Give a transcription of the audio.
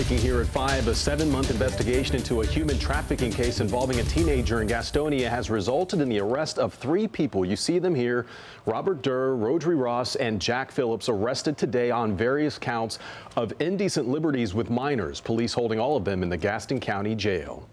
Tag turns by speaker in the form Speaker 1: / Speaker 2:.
Speaker 1: Breaking here at 5, a seven-month investigation into a human trafficking case involving a teenager in Gastonia has resulted in the arrest of three people. You see them here, Robert Durr, Rodri Ross, and Jack Phillips arrested today on various counts of indecent liberties with minors. Police holding all of them in the Gaston County Jail.